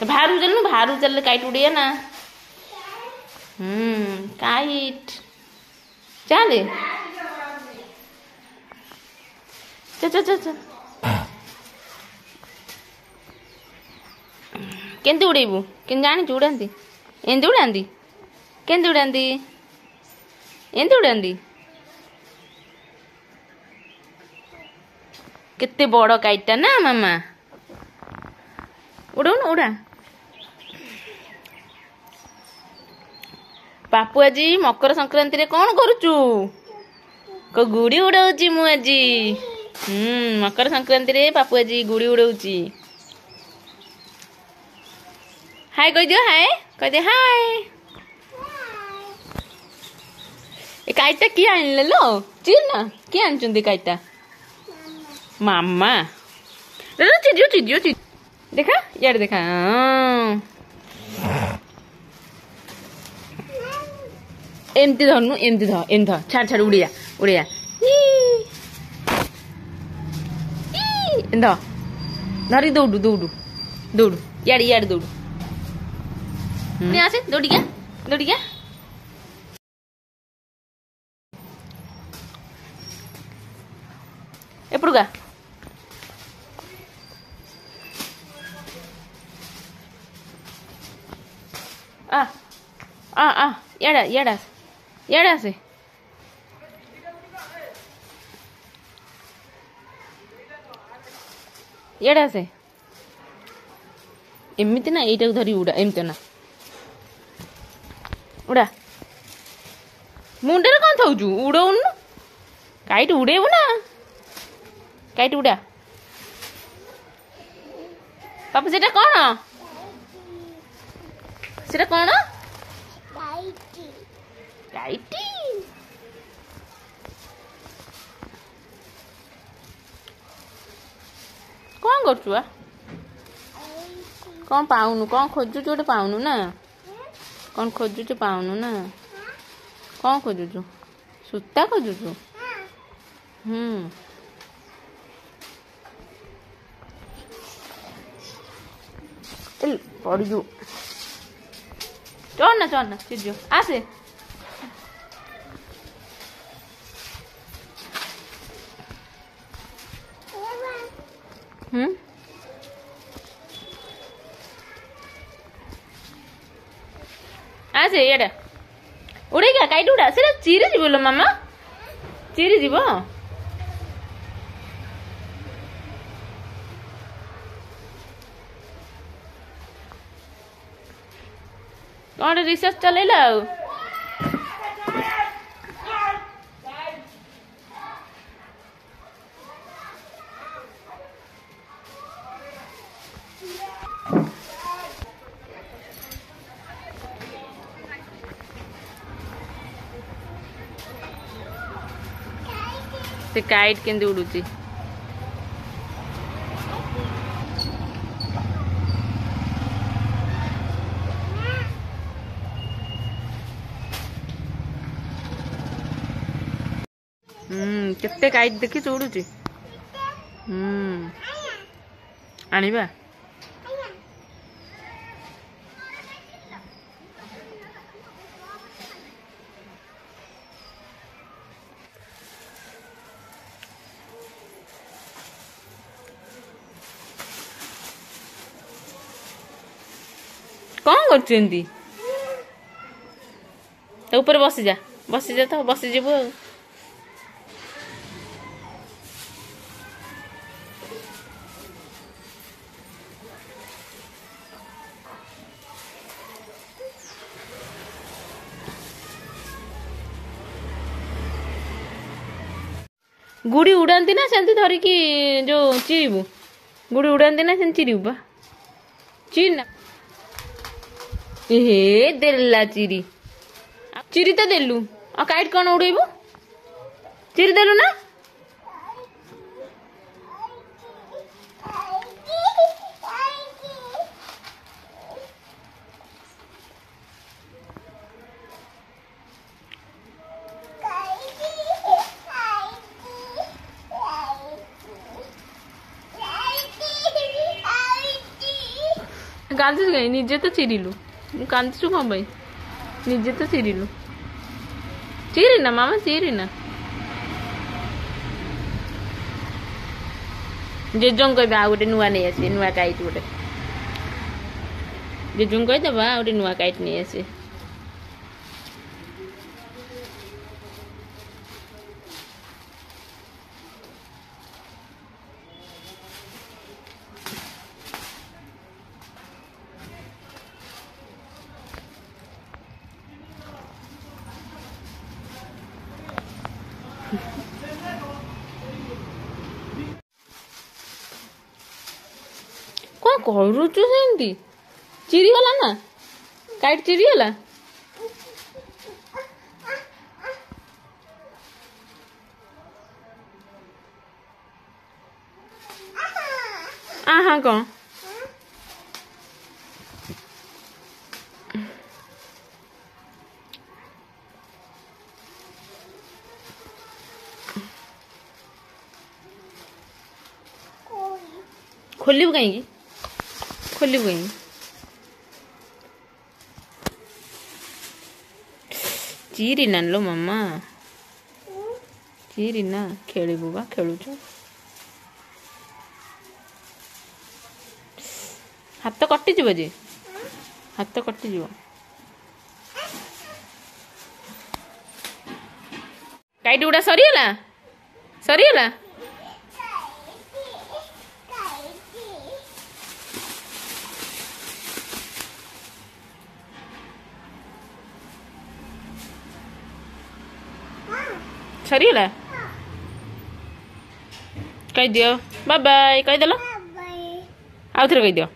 तो भारू चल ना भारू चल काइट उड़िया ना हम्म काइट चले चल चल चल चल କେମିତି ଉଡ଼େଇବୁ କେମିତି ଜାଣିଛୁ ଉଡ଼ାନ୍ତି ଏମିତି ଉଡ଼ାନ୍ତି କେମିତି ଉଡ଼ାନ୍ତି ଏମିତି ଉଡ଼ାନ୍ତି କେତେ ବଡ଼ କାଇଟ୍ଟା ନା ମାମା ଉଡ଼ଉନୁ ଉଡ଼ା ପାପୁ ଆଜି ମକର ସଂକ୍ରାନ୍ତିରେ କ'ଣ କରୁଛୁ କ ଗୁଡ଼ି ଉଡ଼ାଉଛି ମୁଁ ଆଜି ହୁଁ ମକର ସଂକ୍ରାନ୍ତିରେ ପାପୁ ଆଜି ଗୁଡ଼ି ଉଡ଼ାଉଛି ହାଏ କହିଦିଅ ହାଏ କହିଦିଅ ହାଏ ଏ କାଇଟା କିଏ ଆଣିଲେ ଲୋ ଚିହ୍ନ ନା କିଏ ଆଣିଛନ୍ତି କାଇଟା ମାମା ଚିଜିଓ ଚିଜିଓ ଚିଜ ଦେଖା ଇଆଡ଼େ ଦେଖା ହଁ ଏମିତି ଧରୁନୁ ଏମିତି ଧର ଏମିତି ଧର ଛାଡ଼ ଛାଡ଼ ଉଡ଼ିଆ ଉଡ଼ିଆ ଧର ଧରିକି ଦୌଡ଼ୁ ଦୌଡ଼ୁ ଦୌଡ଼ୁ ଇଆଡ଼େ ଇଆଡ଼େ ଦୌଡ଼ୁ ଆସେ ଦୌଡ଼ିକା ଦୌଡ଼ିକା ఎప్పుడుగా ఏడా ఏడా ইয়াৰে আছে ইয়াৰে আছে ଏମିତି ନା ଏଇଟାକୁ ଧରି ଉଡ଼ା ଏମିତି ନା ଉଡ଼ା ମୁଣ୍ଡରେ କ'ଣ ଥାଉଛୁ ଉଡ଼ଉନୁ କାଇଟି ଉଡ଼େଇବୁ ନା କାଇଟି ଉଡ଼ା ବାପା ସେଟା କ'ଣ ସେଟା କ'ଣ লাইটিং କ'ଣ କରୁଛୁ ବା କ'ଣ ପାଉନୁ କ'ଣ ଖୋଜୁଛୁ ଗୋଟେ ପାଉନୁ ନା କ'ଣ ଖୋଜୁଛୁ ପାଉନୁ ନା କ'ଣ ଖୋଜୁଛୁ ସୂତା ଖୋଜୁଛୁ ହୁଁ ପଡ଼ିଯିବୁ ଚଢ଼ ନା ଚଢ଼ ନା ଚିଡ଼ିଯିବ ଆସେ আছে এটা ওরে গা কাইটুটা সেটা চিরে যাব লো মামা চিরে যাব କ'ଣ ରିସର୍ଚ୍ଚ ଚଲେଇଲା ଆଉ ସେ କାଇଟ୍ କେମିତି ଉଡ଼ୁଛି କେତେ କାଇଟ୍ ଦେଖିଛୁ ଉଡ଼ୁଛି ଆଣିବା कौन कर तो ऊपर बस जा बस जा तो बस जीव गुड़ी उड़ाती ना से धरिकी जो चिरीबू गुड़ी उड़ाती ना से चिरीबू चिरी ना ହେ ଦେଲା ଚିରି ଚିରି ତ ଦେଲୁ ଆଉ କାଇଟ୍ କ'ଣ ଉଡ଼େଇବୁ ଚିରି ଦେଲୁ ନା গাল নিজে তো চিরিলু నువ్వు కంచు బాబాయ్ నీ జత సీరిలు చీరినా మామ చీరినా ଜେଜେଙ୍କୁ କହିବା ଆଉ ଗୋଟେ ନୂଆ ନେଇ ଆସିବେ ନୂଆ କାଇଟ୍ ଗୋଟେ ଜେଜେଙ୍କୁ କହିଦେବା ଆଉ ଗୋଟେ ନୂଆ କାଇଟ୍ ନେଇ ଆସିବେ କରୁଛୁ ସେମିତି ଚିରିଗଲା ନା କାଇଟ୍ ଚିରିଗଲା ଆହା କ'ଣ खोलू कहीं खुली हुई ಚೀರಿನಲ್ಲೋ ಮಮ್ಮ ಚೀರಿನ ಕೇಳಿಬುವ ಕೇಳುଛୁ ହାତ କଟିଯିବ ଯେ ହାତ କଟିଯିବ କାଇଟ୍ ଗୁଡ଼ା ସରିଗଲା ସରିଗଲା ಸರಿ ಇಲ್ಲ ಕೈದ್ಯೋ ಬಾಯ್ ಬಾಯ್ ಕೈದಲ್ಲ ಯಾವ ಥರ ಕೈದ್ಯೋ